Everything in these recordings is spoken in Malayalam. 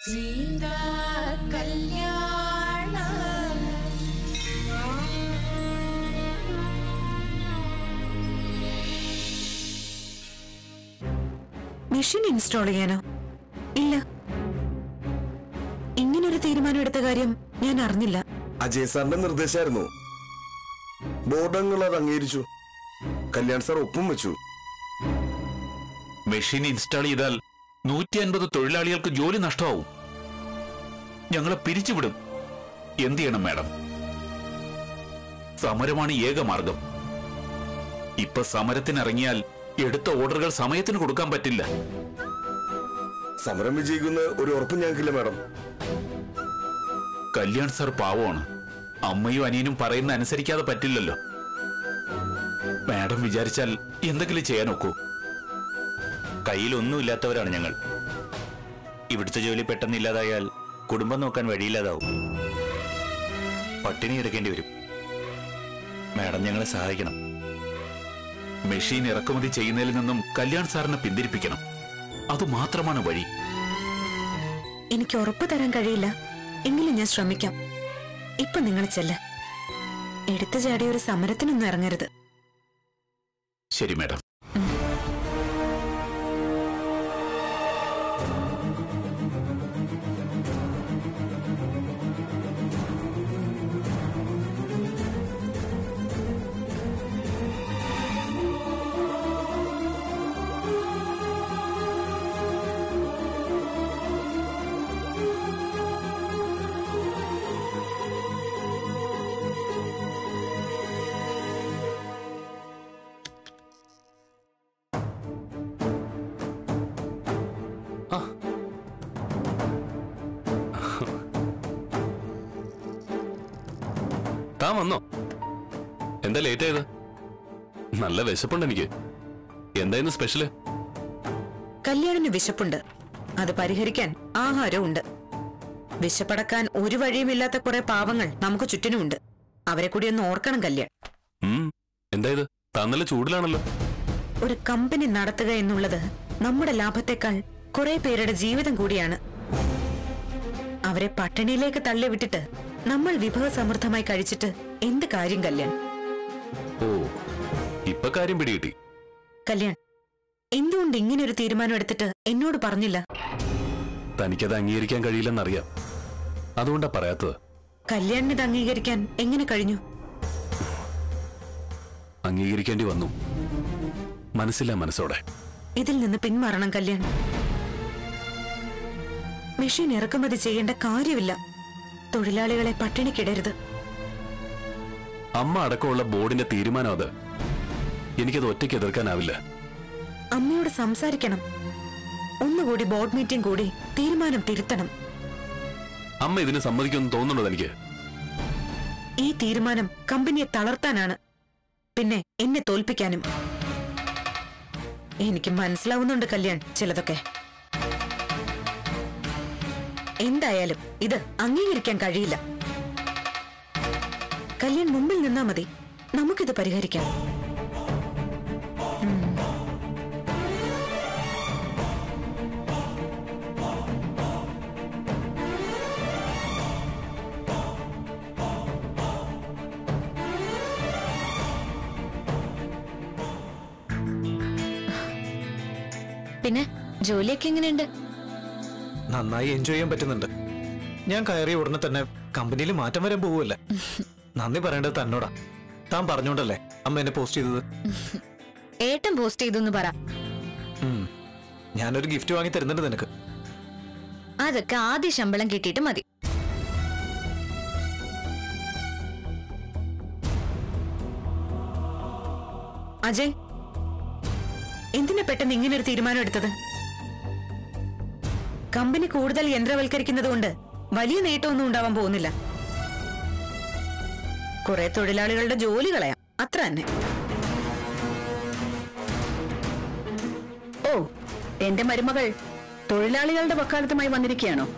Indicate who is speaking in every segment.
Speaker 1: സീതാ കല്യാണ
Speaker 2: മെഷീൻ ഇൻസ്റ്റാൾ ചെയ്യാനോ? ഇല്ല. ഇങ്ങനൊരു തീരുമാനം എടുത്ത കാര്യം ഞാൻ അറിഞ്ഞില്ല.
Speaker 3: അജയ് സാറിന്റെ നിർദ്ദേശമായിരുന്നു ബോർഡങ്ങൾ അത് അംഗീകരിച്ചു. കല്യാൺ സാർ ഒപ്പും വെച്ചു.
Speaker 4: മെഷീൻ ഇൻസ്റ്റാൾ ചെയ്താൽ നൂറ്റി അൻപത് തൊഴിലാളികൾക്ക് ജോലി നഷ്ടമാവും. ഞങ്ങളെ പിരിച്ചുവിടും. എന്തു ചെയ്യണം മാഡം? സമരമാണ് ഏക മാർഗം. ഇപ്പൊ സമരത്തിനിറങ്ങിയാൽ എടുത്ത ഓർഡറുകൾ സമയത്തിന് കൊടുക്കാൻ പറ്റില്ല.
Speaker 3: സമരം വിജയിക്കുന്ന ഒരു ഉറപ്പും ഞങ്ങൾക്കില്ല മാഡം.
Speaker 4: കല്യാൺ സാർ പാവമാണ്. അമ്മയും അനിയനും പറയുന്ന അനുസരിക്കാതെ പറ്റില്ലല്ലോ. മാഡം വിചാരിച്ചാൽ എന്തെങ്കിലും ചെയ്യാൻ ഒക്കൂ
Speaker 5: കയ്യിലൊന്നുമില്ലാത്തവരാണ് ഞങ്ങൾ. ഇവിടുത്തെ ജോലി പെട്ടെന്ന് ഇല്ലാതായാൽ കുടുംബം നോക്കാൻ വഴിയില്ലാതാവും. പട്ടിണി കിടക്കേണ്ടി വരും. മാഡം ഞങ്ങളെ സഹായിക്കണം.
Speaker 4: മെഷീൻ ഇറക്കുമതി ചെയ്യുന്നതിൽ നിന്നും കല്യാൺ സാറിനെ പിന്തിരിപ്പിക്കണം. അത് മാത്രമാണ് വഴി.
Speaker 2: എനിക്ക് ഉറപ്പ് തരാൻ കഴിയില്ല. എങ്കിലും ഞാൻ ശ്രമിക്കാം. ഇപ്പൊ നിങ്ങൾ ചെല്ല. എടുത്തു ചാടിയ ഒരു സമരത്തിനൊന്നും ഇറങ്ങരുത്.
Speaker 4: ശരി മാഡം.
Speaker 6: താൻ വന്നോ? എന്താ ലേറ്റ് ആയത്? നല്ല വിശപ്പുണ്ട് എനിക്ക്. എന്തായിരുന്നു സ്പെഷ്യൽ
Speaker 2: കല്യാണിന് വിശപ്പുണ്ട്. അത് പരിഹരിക്കാൻ ആഹാരവും ഉണ്ട് വിശപ്പടക്കാൻ ഒരു വഴിയുമില്ലാത്ത കുറെ പാവങ്ങൾ നമുക്ക് ചുറ്റിനുമുണ്ട്. അവരെ കൂടി ഒന്ന് ഓർക്കണം കല്യാൺ.
Speaker 6: എന്തായത് തന്നല്ല താൻ ചൂടിലാണല്ലോ.
Speaker 2: ഒരു കമ്പനി നടത്തുക എന്നുള്ളത് നമ്മുടെ ലാഭത്തെക്കാൾ കുറെ പേരുടെ ജീവിതം കൂടിയാണ്. അവരെ പട്ടിണിയിലേക്ക് തള്ളിവിട്ടിട്ട് നമ്മൾ വിഭവസമൃദ്ധമായി കഴിച്ചിട്ട് എന്ത് കാര്യം കല്യാൺ?
Speaker 6: ഓ ഇപ്പൊ കാര്യം പിടികിട്ടി.
Speaker 2: കല്യാൺ എന്തുകൊണ്ട് ഇങ്ങനെ ഒരു തീരുമാനം എടുത്തിട്ട് എന്നോട് പറഞ്ഞില്ല?
Speaker 6: തനിക്കത് അംഗീകരിക്കാൻ കഴിയില്ലെന്നറിയാം. അതുകൊണ്ടാ പറയാത്തത്.
Speaker 2: കല്യാണിന് ഇത് അംഗീകരിക്കാൻ എങ്ങനെ കഴിഞ്ഞു?
Speaker 6: അംഗീകരിക്കേണ്ടി വന്നു. മനസ്സില്ല മനസ്സോടെ.
Speaker 2: ഇതിൽ നിന്ന് പിന്മാറണം കല്യാൺ. മെഷീൻ ഇറക്കുമതി ചെയ്യേണ്ട കാര്യമില്ല. തൊഴിലാളികളെ പട്ടിണിക്കിടരുത്.
Speaker 6: അമ്മ അടക്കമുള്ള ബോർഡിന്റെ തീരുമാനം അത്. എനിക്കത് ഒറ്റയ്ക്ക് എതിർക്കാനാവില്ല.
Speaker 2: അമ്മയോട് സംസാരിക്കണം. ഒന്നുകൂടി ബോർഡ് മീറ്റിംഗ് കൂടി തീരുമാനം തിരുത്തണം.
Speaker 6: അമ്മ ഇതിന് സമ്മതിക്കുമെന്ന് തോന്നുന്നുണ്ടോ എനിക്ക്?
Speaker 2: ഈ തീരുമാനം കമ്പനിയെ തളർത്താനാണ്. പിന്നെ എന്നെ തോൽപ്പിക്കാനും. എനിക്ക് മനസ്സിലാവുന്നുണ്ട് കല്യാൺ ചിലതൊക്കെ. എന്തായാലും ഇത് അംഗീകരിക്കാൻ കഴിയില്ല. കല്യാൺ മുമ്പിൽ നിന്നാ മതി. നമുക്കിത് പരിഹരിക്കാം.
Speaker 7: പിന്നെ ജോലിയൊക്കെ എങ്ങനെയുണ്ട്?
Speaker 8: നന്നായി എൻജോയ് ചെയ്യാൻ പറ്റുന്നുണ്ട്. ഞാൻ കയറിയ ഉടനെ തന്നെ കമ്പനിയിൽ മാറ്റം വരാൻ പോവല്ല നന്ദി പറയേണ്ടത് തന്നോടാ. താൻ പറഞ്ഞോണ്ടല്ലേ അമ്മ എന്നെ പോസ്റ്റ് ചെയ്തത്?
Speaker 7: ഏട്ടൻ പോസ്റ്റ് ചെയ്തു എന്ന് പറ.
Speaker 8: ഞാനൊരു ഗിഫ്റ്റ് വാങ്ങി തരുന്നുണ്ട് നിനക്ക്.
Speaker 7: അതൊക്കെ ആദ്യ ശമ്പളം കിട്ടിയിട്ട് മതി.
Speaker 2: അജയ് എന്തിനാ പെട്ടെന്ന് ഇങ്ങനെ ഒരു തീരുമാനം എടുത്തത്? കമ്പനി കൂടുതൽ യന്ത്രവൽക്കരിക്കുന്നത് കൊണ്ട് വലിയ നേട്ടമൊന്നും ഉണ്ടാവാൻ പോകുന്നില്ല. കുറെ തൊഴിലാളികളുടെ ജോലി കളയാം. അത്ര തന്നെ.
Speaker 9: ഓ എന്റെ മരുമകൾ തൊഴിലാളികളുടെ വക്കാലത്തുമായി വന്നിരിക്കുകയാണോ?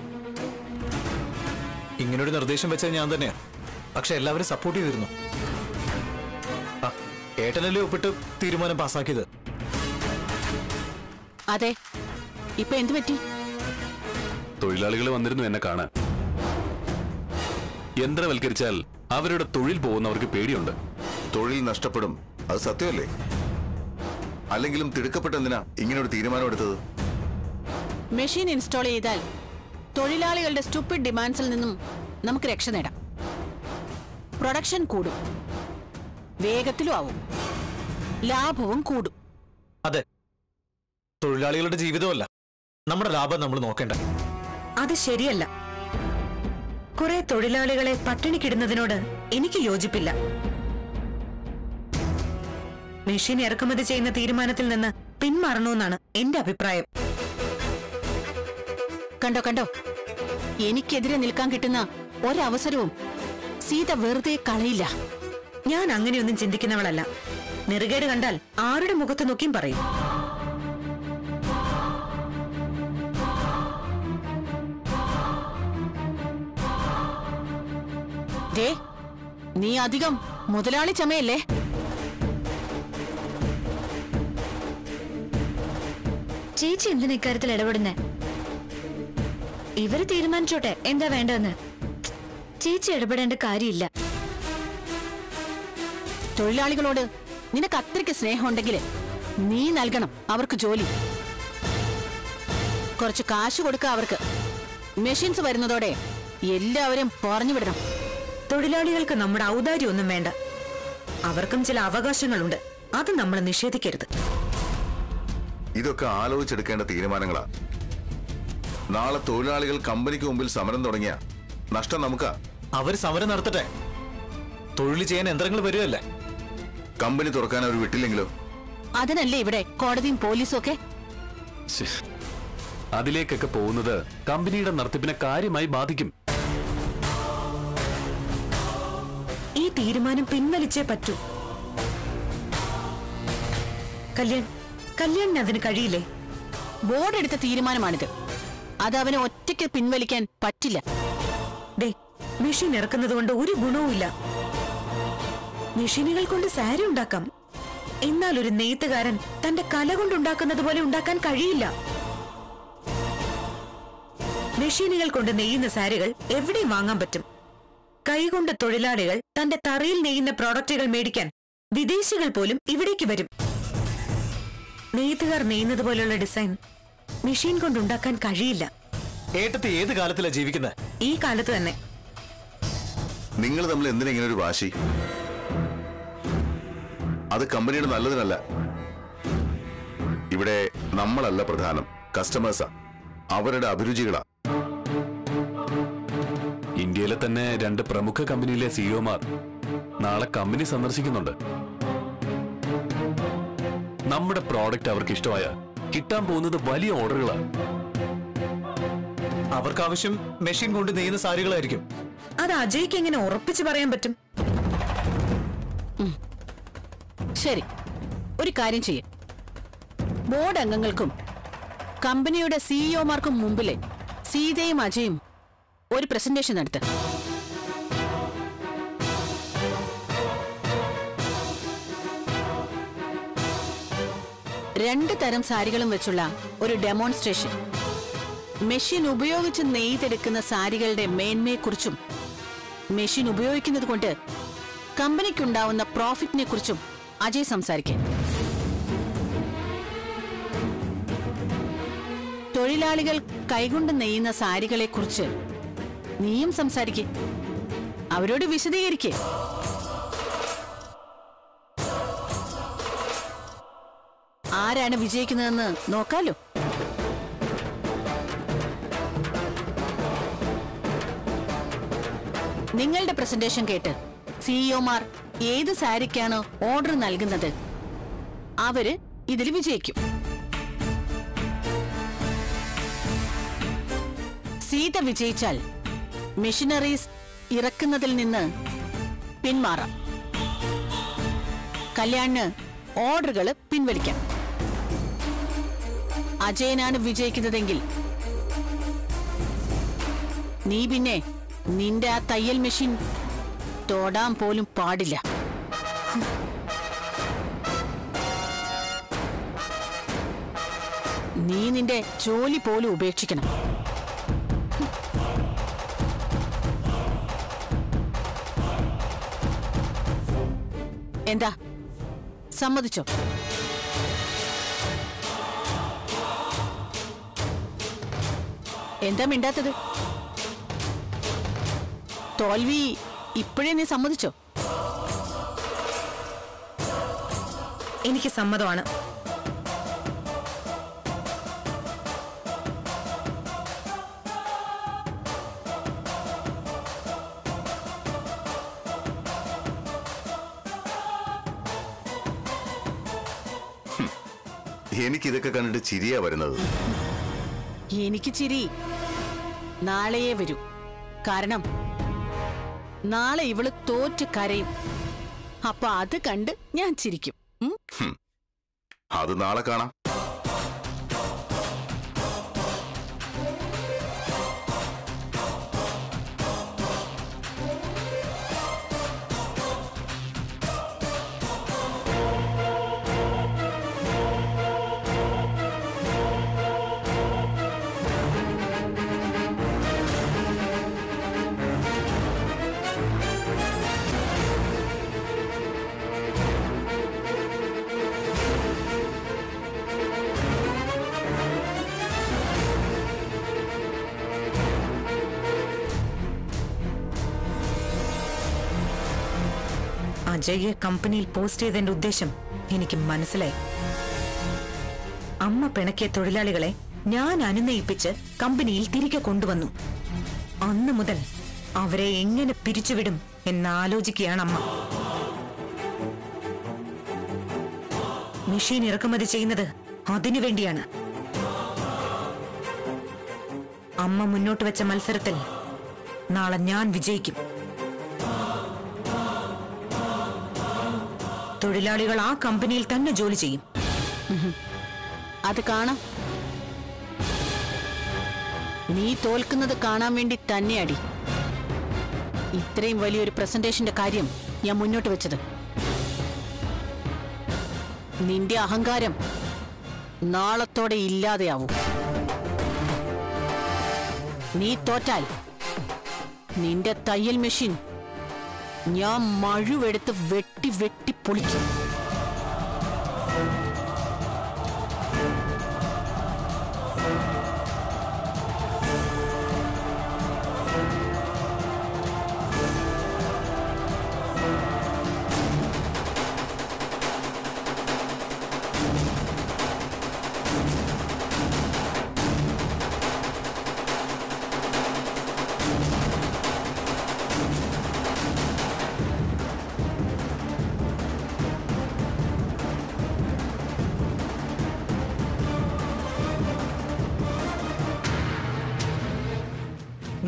Speaker 8: ഇങ്ങനൊരു നിർദ്ദേശം വെച്ചത് ഞാൻ തന്നെയാ. പക്ഷെ എല്ലാവരും സപ്പോർട്ട് ചെയ്തിരുന്നു. ആ, ഏട്ടനല്ലേ ഒപ്പിട്ട് തീരുമാനം പാസ്സാക്കിയത്?
Speaker 9: അതെ ഇപ്പൊ എന്തു പറ്റി?
Speaker 6: തൊഴിലാളികൾ വന്നിരുന്നു എന്നെ കാണാൻ. യന്ത്രവൽക്കരിച്ചാൽ അവരുടെ തൊഴിൽ പോകുന്നവർക്ക് പേടിയുണ്ട്.
Speaker 1: തൊഴിൽ നഷ്ടപ്പെടും. അത് സത്യമല്ലേ? അല്ലെങ്കിലും തിടുക്കപ്പെട്ടെന്തിനാ ഇങ്ങനൊരു ഒരു തീരുമാനം എടുത്തത്?
Speaker 9: മെഷീൻ ഇൻസ്റ്റാൾ ചെയ്താൽ തൊഴിലാളികളുടെ സ്റ്റുപ്പിഡ് ഡിമാൻഡ്സിൽ നിന്നും നമുക്ക് രക്ഷ നേടാം. പ്രൊഡക്ഷൻ കൂടും. വേഗത്തിലും ആവും. ലാഭവും കൂടും.
Speaker 8: അതെ. തൊഴിലാളികളുടെ ജീവിതമല്ല. നമ്മുടെ ലാഭം നമ്മൾ നോക്കേണ്ട.
Speaker 2: അത് ശരിയല്ല. കുറെ തൊഴിലാളികളെ പട്ടിണിക്കിടുന്നതിനോട് എനിക്ക് യോജിപ്പില്ല. മെഷീൻ ഇറക്കുമതി ചെയ്യുന്ന തീരുമാനത്തിൽ നിന്ന് പിന്മാറണമെന്നാണ് എന്റെ അഭിപ്രായം.
Speaker 9: കണ്ടോ കണ്ടോ? എനിക്കെതിരെ നിൽക്കാൻ കിട്ടുന്ന ഒരവസരവും സീത വെറുതെ കളയില്ല.
Speaker 2: ഞാൻ അങ്ങനെയൊന്നും ചിന്തിക്കുന്നവളല്ല. നെറുകേട് കണ്ടാൽ ആരുടെ മുഖത്ത് നോക്കിയും പറയും.
Speaker 9: ദേ നീ അധികം മുതലാളി ചമയല്ലേ?
Speaker 7: ചേച്ചി എന്തിനാ ഇക്കാര്യത്തിൽ ഇടപെടുന്നേ? ഇവർ തീരുമാനിച്ചോട്ടെ എന്താ വേണ്ടതെന്ന്? ചേച്ചി ഇടപെടേണ്ട കാര്യമില്ല.
Speaker 9: തൊഴിലാളികളോട് നിനക്ക് അത്രയ്ക്ക് സ്നേഹമുണ്ടെങ്കിൽ നീ നൽകണം അവർക്ക് ജോലി. കുറച്ച് കാശ് കൊടുക്കുക അവർക്ക്. മെഷീൻസ് വരുന്നതോടെ എല്ലാവരും പറഞ്ഞു വിടണം.
Speaker 2: തൊഴിലാളികൾക്ക് നമ്മുടെ ഔദാര്യമൊന്നും വേണ്ട. അവർക്കും ചില അവകാശങ്ങളുണ്ട്. അത് നമ്മൾ നിഷേധിക്കരുത്.
Speaker 1: ഇതൊക്കെ ആലോചിച്ചെടുക്കേണ്ട തീരുമാനങ്ങളാ. നാളെ തൊഴിലാളികൾ കമ്പനിക്ക് മുമ്പിൽ സമരം തുടങ്ങിയ. നഷ്ടം നമുക്കാ.
Speaker 8: അവർ സമരം നടത്തട്ടെ. തൊഴിൽ ചെയ്യാൻ യന്ത്രങ്ങൾ വരുമല്ലേ
Speaker 1: കമ്പനി തുറക്കാൻ അവർ വിട്ടില്ലെങ്കിലോ?
Speaker 9: അതിനല്ലേ ഇവിടെ കോടതിയും പോലീസും ഒക്കെ?
Speaker 6: അതിലേക്കൊക്കെ പോകുന്നത് കമ്പനിയുടെ നടത്തിപ്പിനെ കാര്യമായി ബാധിക്കും.
Speaker 2: തീരുമാനം പിൻവലിച്ചേ പറ്റൂ. കല്യാൺ കല്യാണിന് അതിന് കഴിയില്ലേ?
Speaker 9: ബോർഡ് എടുത്ത തീരുമാനമാണിത്. അത് അവനെ ഒറ്റയ്ക്ക് പിൻവലിക്കാൻ പറ്റില്ല.
Speaker 2: മെഷീൻ ഇറക്കുന്നത് കൊണ്ട് ഒരു ഗുണവുമില്ല മെഷീനുകൾ കൊണ്ട് സാരി ഉണ്ടാക്കാം. എന്നാൽ ഒരു നെയ്ത്തുകാരൻ തന്റെ കല കൊണ്ടുണ്ടാക്കുന്നത് പോലെ ഉണ്ടാക്കാൻ കഴിയില്ല. മെഷീനുകൾ കൊണ്ട് നെയ്യുന്ന സാരികൾ എവിടെയും വാങ്ങാൻ പറ്റും. കൈകൊണ്ട് തൊഴിലാളികൾ തന്റെ തറയിൽ നെയ്യുന്ന പ്രോഡക്റ്റുകൾ മേടിക്കാൻ വിദേശികൾ പോലും ഇവിടേക്ക് വരും. നെയ്ത്തുകാർ നെയ്യുന്നത് പോലുള്ള ഡിസൈൻ മെഷീൻ കൊണ്ടുണ്ടാക്കാൻ കഴിയില്ല.
Speaker 8: ഏട്ടത്തി ഏത് കാലത്തിലാ ജീവിക്കുന്നത്
Speaker 2: ഈ കാലത്ത് തന്നെ.
Speaker 1: നിങ്ങൾ തമ്മിൽ എന്തിനാ ഇങ്ങനെ ഒരു വാശി? അത് കമ്പനിയുടെ നല്ലതിനല്ല. ഇവിടെ നമ്മളല്ല പ്രധാനം. കസ്റ്റമേഴ്സാ അവരുടെ അഭിരുചികളാ.
Speaker 6: ഇന്ത്യയിലെ തന്നെ രണ്ട് പ്രമുഖ കമ്പനിയിലെ സിഇഒമാർ നാളെ കമ്പനി സന്ദർശിക്കുന്നുണ്ട്. നമ്മുടെ പ്രോഡക്റ്റ് അവർക്ക് ഇഷ്ടമായ കിട്ടാൻ പോകുന്നത് വലിയ ഓർഡറുകളാണ്
Speaker 8: അവർക്ക് ആവശ്യം മെഷീൻ കൊണ്ട് നെയ്യുന്ന സാരികളായിരിക്കും.
Speaker 2: അത് അജയ്ക്ക് എങ്ങനെ ഉറപ്പിച്ചു പറയാൻ പറ്റും?
Speaker 9: ശരി ഒരു കാര്യം ചെയ്യും. ബോർഡ് അംഗങ്ങൾക്കും കമ്പനിയുടെ സിഇഒമാർക്കും മുമ്പിലെ സീതയും അജയും ഒരു പ്രസന്റേഷൻ നടത്ത് രണ്ട് തരം സാരികളും വെച്ചുള്ള ഒരു ഡെമോൺസ്ട്രേഷൻ മെഷീൻ ഉപയോഗിച്ച് നെയ്തെടുക്കുന്ന സാരികളുടെ മേന്മയെക്കുറിച്ചും മെഷീൻ ഉപയോഗിക്കുന്നത് കൊണ്ട് കമ്പനിക്കുണ്ടാവുന്ന പ്രോഫിറ്റിനെ കുറിച്ചും അജയ് സംസാരിക്കാൻ തൊഴിലാളികൾ കൈകൊണ്ട് നെയ്യുന്ന സാരികളെ കുറിച്ച് നീയും സംസാരിക്കേ. അവരോട് വിശദീകരിക്കേ. ആരാണ് വിജയിക്കുന്നതെന്ന് നോക്കാലോ. നിങ്ങളുടെ പ്രസന്റേഷൻ കേട്ട് സിഇഒമാർ ഏത് സാരിക്കാണോ ഓർഡർ നൽകുന്നത്? അവർ ഇതിൽ വിജയിക്കും. സീത വിജയിച്ചാൽ മെഷീനറീസ് ഇറക്കുന്നതിൽ നിന്ന് പിന്മാറാം. കല്യാണിന് ഓർഡറുകൾ പിൻവലിക്കാം. അജയനാണ് വിജയിക്കുന്നതെങ്കിൽ നീ പിന്നെ നിന്റെ ആ തയ്യൽ മെഷീൻ തൊടാൻ പോലും പാടില്ല. നീ നിന്റെ ജോലി പോലും ഉപേക്ഷിക്കണം. എന്താ? സമ്മതിച്ചോ? എന്താ മിണ്ടാത്തത്? തോൽവി ഇപ്പോഴേ നീ സമ്മതിച്ചോ?
Speaker 2: എനിക്ക് സമ്മതമാണ്.
Speaker 1: എനിക്കിതൊക്കെ കണ്ടിട്ട് ചിരിയാ വരുന്നത്.
Speaker 9: എനിക്ക് ചിരി. നാളെയേ വരൂ. കാരണം നാളെ ഇവൾ തോറ്റ് കരയും. അപ്പൊ അത് കണ്ട് ഞാൻ ചിരിക്കും.
Speaker 1: അത് നാളെ കാണാം.
Speaker 2: അജയ്യെ കമ്പനിയിൽ പോസ്റ്റ് ചെയ്തതിന്റെ ഉദ്ദേശം എനിക്ക് മനസ്സിലായി. അമ്മ പിണക്കിയ തൊഴിലാളികളെ ഞാൻ അനുനയിപ്പിച്ച് കമ്പനിയിൽ തിരികെ കൊണ്ടുവന്നു. അന്ന് മുതൽ അവരെ എങ്ങനെ പിരിച്ചുവിടും എന്നാലോചിക്കുകയാണ് അമ്മ. മെഷീൻ ഇറക്കുമതി ചെയ്യുന്നത് അതിനു വേണ്ടിയാണ്. അമ്മ മുന്നോട്ട് വെച്ച മത്സരത്തിൽ നാളെ ഞാൻ വിജയിക്കും. തൊഴിലാളികൾ ആ കമ്പനിയിൽ തന്നെ ജോലി ചെയ്യും.
Speaker 9: അത് കാണാം. നീ തോൽക്കുന്നത് കാണാൻ വേണ്ടി തന്നെയാടി ഇത്രയും വലിയൊരു പ്രസന്റേഷന്റെ കാര്യം ഞാൻ മുന്നോട്ട് വെച്ചത്. നിന്റെ അഹങ്കാരം നാളത്തോടെ ഇല്ലാതെയാവും. നീ തോറ്റാൽ നിന്റെ തയ്യൽ മെഷീൻ ഞാൻ മഴുവെടുത്ത് വെട്ടി വെട്ടി പൊളിക്കും.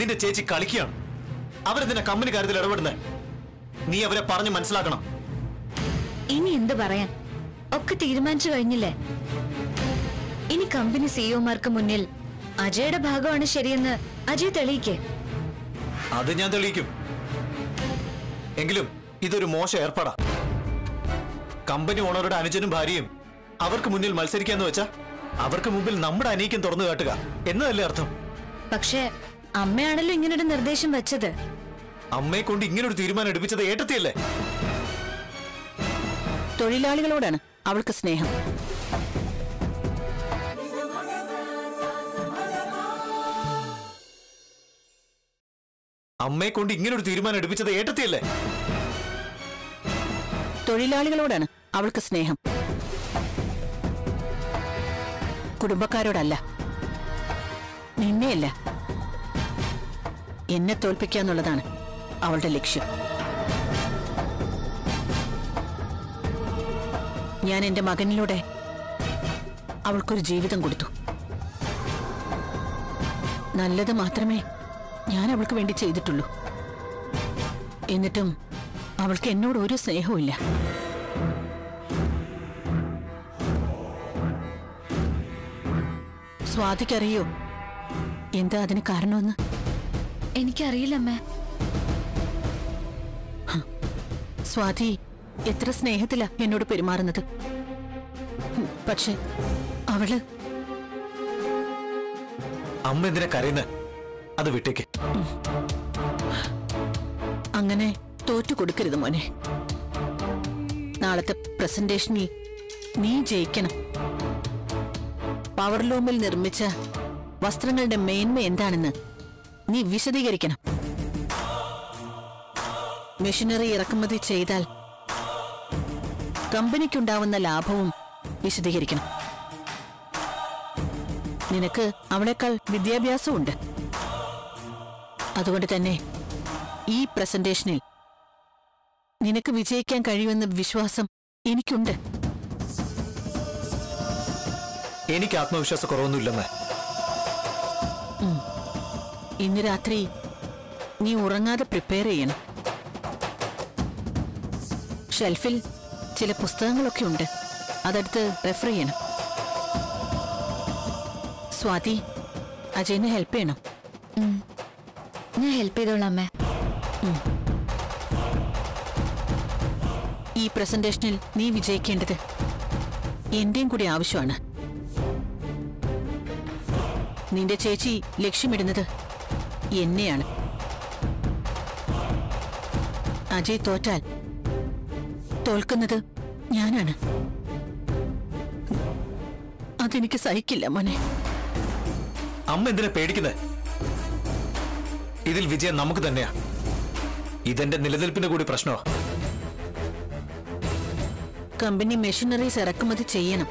Speaker 8: നിന്റെ ചേച്ചി കളിക്കുകയാണ്. അവരെന്തിനാ കമ്പനി കാര്യത്തിൽ ഇടപെടുന്നേ. നീ അവരെ പറഞ്ഞു മനസ്സിലാക്കണം.
Speaker 7: ഇനി എന്ത് പറയാൻ? ഒക്കെ തീരുമാനിച്ചു കഴിഞ്ഞില്ലേ? ഇനി കമ്പനി സിഇഒമാർക്ക് മുന്നിൽ അജയുടെ ഭാഗമാണ് ശരിയെന്ന് അജയ് തെളിയിക്കേ?
Speaker 8: അത് ഞാൻ തെളിയിക്കും. എങ്കിലും ഇതൊരു മോശം ഏർപ്പാടാ. കമ്പനി ഓണറുടെ അനുജനും ഭാര്യയും അവർക്ക് മുന്നിൽ മത്സരിക്കാന്ന് വെച്ചാ അവർക്ക് മുമ്പിൽ നമ്മുടെ അനീക്കം തുറന്നു കാട്ടുക. എന്നതല്ലേ അർത്ഥം?
Speaker 7: പക്ഷേ അമ്മയാണല്ലോ ഇങ്ങനൊരു നിർദ്ദേശം വെച്ചത്.
Speaker 8: അമ്മയെ കൊണ്ട് ഇങ്ങനൊരു തീരുമാനം എടുപ്പിച്ചത് ഏട്ടത്തിയല്ലേ?
Speaker 9: തൊഴിലാളികളോടാണ് അവൾക്ക് സ്നേഹം.
Speaker 8: അമ്മയെ കൊണ്ട് ഇങ്ങനൊരു തീരുമാനം എടുപ്പിച്ചത് ഏട്ടത്തിയല്ലേ?
Speaker 9: തൊഴിലാളികളോടാണ് അവൾക്ക് സ്നേഹം. കുടുംബക്കാരോടല്ല. നിന്നെയല്ല. എന്നെ തോൽപ്പിക്കാന്നുള്ളതാണ് അവളുടെ ലക്ഷ്യം. ഞാൻ എന്റെ മകനിലൂടെ അവൾക്കൊരു ജീവിതം കൊടുത്തു. നല്ലത് മാത്രമേ ഞാൻ അവൾക്ക് വേണ്ടി ചെയ്തിട്ടുള്ളൂ. എന്നിട്ടും അവൾക്ക് എന്നോട് ഒരു സ്നേഹവുമില്ല. സ്വാതിക്കറിയോ എന്താ അതിന് കാരണമെന്ന്?
Speaker 7: എനിക്കറിയില്ല അമ്മേ
Speaker 9: സ്വാതി എത്ര സ്നേഹത്തിലാ എന്നോട് പെരുമാറുന്നത്. പക്ഷെ അവൾ
Speaker 8: അമ്മ എന്തിനാ കരയുന്ന? അത് വിട്ടേക്ക്.
Speaker 9: അങ്ങനെ തോറ്റു കൊടുക്കരുത് മോനെ. നാളത്തെ പ്രസന്റേഷനിൽ നീ ജയിക്കണം. പവർലൂമിൽ നിർമ്മിച്ച വസ്ത്രങ്ങളുടെ മേന്മ എന്താണെന്ന് നീ വിശദീകരിക്കണം. മെഷീനറി ഇറക്കുമതി ചെയ്താൽ കമ്പനിക്കുണ്ടാവുന്ന ലാഭവും വിശദീകരിക്കണം. നിനക്ക് അവളെക്കാൾ വിദ്യാഭ്യാസമുണ്ട്. അതുകൊണ്ട് തന്നെ ഈ പ്രസന്റേഷനിൽ നിനക്ക് വിജയിക്കാൻ കഴിയുമെന്ന വിശ്വാസം എനിക്കുണ്ട്.
Speaker 8: എനിക്ക് ആത്മവിശ്വാസ കുറവൊന്നുമില്ലെന്ന്
Speaker 9: ഇന്ന് രാത്രി നീ ഉറങ്ങാതെ പ്രിപ്പയർ ചെയ്യണം. ഷെൽഫിൽ ചില പുസ്തകങ്ങളൊക്കെ ഉണ്ട്. അതെടുത്ത് റെഫർ ചെയ്യണം. സ്വാതി അജയനെ ഹെൽപ്പ് ചെയ്യണം.
Speaker 7: ഞാൻ ഹെൽപ്പ് ചെയ്തോളാം അമ്മേ.
Speaker 9: ഈ പ്രസന്റേഷനിൽ നീ വിജയിക്കേണ്ടത് എന്റെയും കൂടി ആവശ്യമാണ്. നിന്റെ ചേച്ചി ലക്ഷ്യമിടുന്നത് എന്നെയാണ്. അജയ് തോറ്റാൽ തോൽക്കുന്നത് ഞാനാണ്. അതെനിക്ക് സഹിക്കില്ല മോനെ.
Speaker 8: അമ്മ എന്തിനാ പേടിക്കുന്നത് ഇതിൽ വിജയം നമുക്ക് തന്നെയാ. ഇതെന്റെ നിലനിൽപ്പിന്റെ കൂടി പ്രശ്നമാ.
Speaker 9: കമ്പനി മെഷീനറീസ് ഇറക്കുമതി ചെയ്യണം.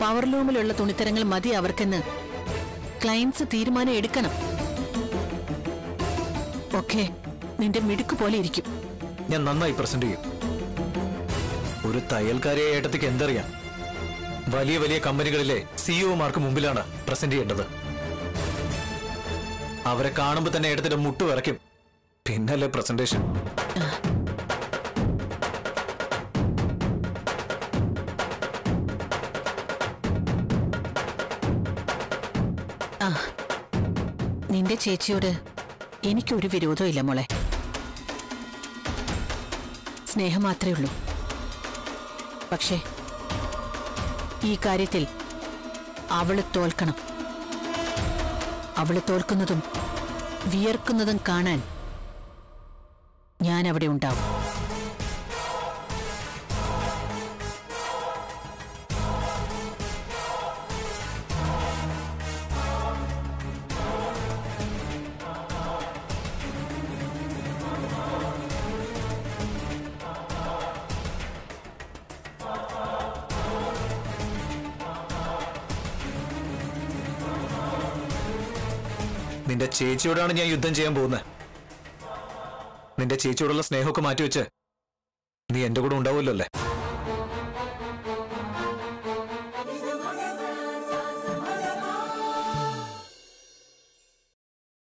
Speaker 9: പവർലൂമിലുള്ള തുണിത്തരങ്ങൾ മതി അവർക്കെന്ന് ക്ലയൻസ് തീരുമാനം എടുക്കണം. ഒക്കെ നിന്റെ മിടുക്ക് പോലെ ഇരിക്കും.
Speaker 8: ഞാൻ നന്നായി പ്രസന്റ് ചെയ്യും. ഒരു തയ്യൽക്കാരിയെ ഏട്ടത്തിക്ക് എന്തറിയാം? വലിയ വലിയ കമ്പനികളിലെ സിഇഒമാർക്ക് മുമ്പിലാണ് പ്രസന്റ് ചെയ്യേണ്ടത്. അവരെ കാണുമ്പോൾ തന്നെ ഏട്ടത്തിന്റെ മുട്ട് വിറയ്ക്കും. പിന്നല്ലേ പ്രസന്റേഷൻ
Speaker 9: നിന്റെ ചേച്ചിയോട് എനിക്കൊരു വിരോധവും ഇല്ല മോളെ. സ്നേഹം മാത്രമേ ഉള്ളൂ. പക്ഷേ ഈ കാര്യത്തിൽ അവൾ തോൽക്കണം. അവൾ തോൽക്കുന്നതും വിയർക്കുന്നതും കാണാൻ ഞാൻ അവിടെ ഉണ്ടാവും.
Speaker 8: നിന്റെ ചേച്ചിയോടാണ് ഞാൻ യുദ്ധം ചെയ്യാൻ പോകുന്നത്. നിന്റെ ചേച്ചിയോടുള്ള സ്നേഹമൊക്കെ മാറ്റിവെച്ച് നീ എന്റെ കൂടെ ഉണ്ടാവുമല്ലോ അല്ലേ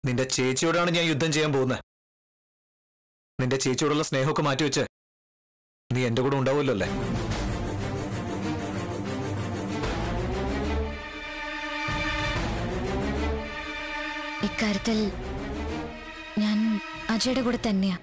Speaker 8: നിന്റെ ചേച്ചിയോടാണ് ഞാൻ യുദ്ധം ചെയ്യാൻ പോകുന്നത്. നിന്റെ ചേച്ചിയോടുള്ള സ്നേഹമൊക്കെ മാറ്റിവെച്ച് നീ എന്റെ കൂടെ ഉണ്ടാവുമല്ലോ അല്ലേ
Speaker 7: ഇക്കാര്യത്തിൽ ഞാൻ അജയുടെ കൂടെ തന്നെയാ.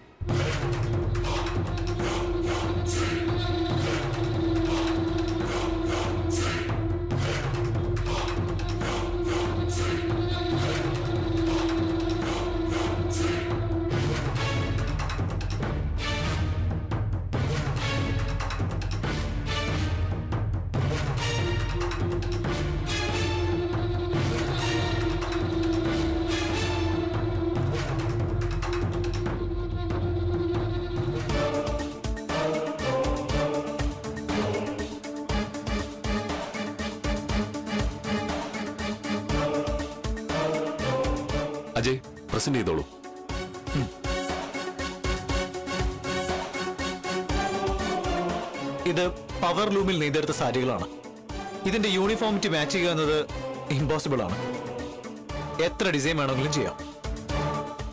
Speaker 6: അജയ് പ്രസന്റ് ചെയ്തോളൂ.
Speaker 8: ഇത് പവർ ലൂമിൽ നെയ്തെടുത്ത സാരികളാണ്. ഇതിന്റെ യൂണിഫോമിറ്റി മാച്ച് ചെയ്യുക എന്നത് ഇമ്പോസിബിൾ ആണ്. എത്ര ഡിസൈൻ വേണമെങ്കിലും ചെയ്യാം.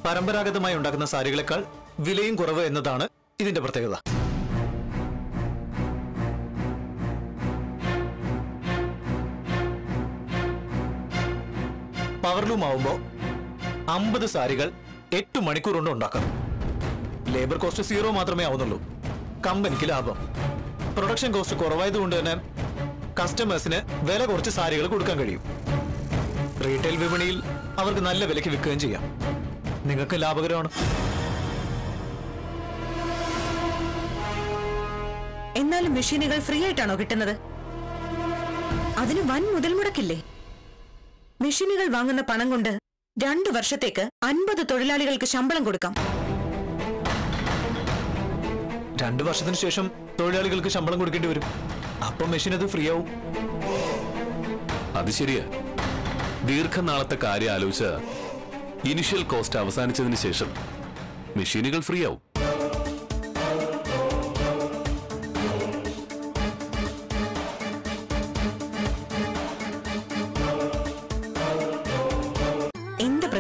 Speaker 8: പരമ്പരാഗതമായി ഉണ്ടാക്കുന്ന സാരികളെക്കാൾ വിലയും കുറവ് എന്നതാണ് ഇതിന്റെ പ്രത്യേകത. പവർലൂം ആവുമ്പോൾ അമ്പത് സാരികൾ എട്ട് മണിക്കൂർ കൊണ്ട് ഉണ്ടാക്കാം. ലേബർ കോസ്റ്റ് സീറോ മാത്രമേ ആവുന്നുള്ളൂ. കമ്പനിക്ക് ലാഭം. പ്രൊഡക്ഷൻ കോസ്റ്റ് കുറവായതുകൊണ്ട് തന്നെ കസ്റ്റമേഴ്സിന് വില കുറച്ച് സാരികൾ കൊടുക്കാൻ കഴിയും. റീറ്റെയിൽ വിപണിയിൽ അവർക്ക് നല്ല വിലയ്ക്ക് വിൽക്കുകയും ചെയ്യാം. നിങ്ങൾക്ക് ലാഭകരമാണ്.
Speaker 2: എന്നാലും മെഷീനുകൾ ഫ്രീ ആയിട്ടാണോ കിട്ടുന്നത്? അതിന് വൻ മുതൽ മുടക്കില്ലേ മെഷീനുകൾ വാങ്ങുന്ന പണം കൊണ്ട് രണ്ടു വർഷത്തേക്ക് അൻപത് തൊഴിലാളികൾക്ക് ശമ്പളം കൊടുക്കാം.
Speaker 8: രണ്ടു വർഷത്തിന് ശേഷം തൊഴിലാളികൾക്ക് ശമ്പളം കൊടുക്കേണ്ടി വരും. അപ്പം മെഷീൻ അത് ഫ്രീ ആവും.
Speaker 6: അത് ശരിയാ. ദീർഘനാളത്തെ കാര്യം ആലോചിച്ച ഇനിഷ്യൽ കോസ്റ്റ് അവസാനിച്ചതിന് ശേഷം മെഷീനുകൾ ഫ്രീ ആവും.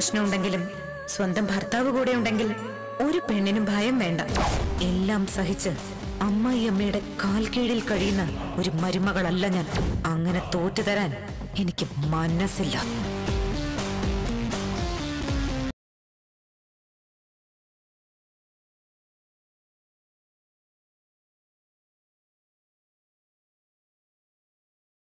Speaker 2: പ്രശ്നമുണ്ടെങ്കിലും സ്വന്തം ഭർത്താവ് കൂടെ ഉണ്ടെങ്കിൽ ഒരു പെണ്ണിനും ഭയം വേണ്ട. എല്ലാം സഹിച്ച് അമ്മായിയമ്മയുടെ കാൽ കീഴിൽ കഴിയുന്ന ഒരു മരുമകളല്ല ഞാൻ. അങ്ങനെ തോറ്റു തരാൻ എനിക്ക് മനസ്സില്ല.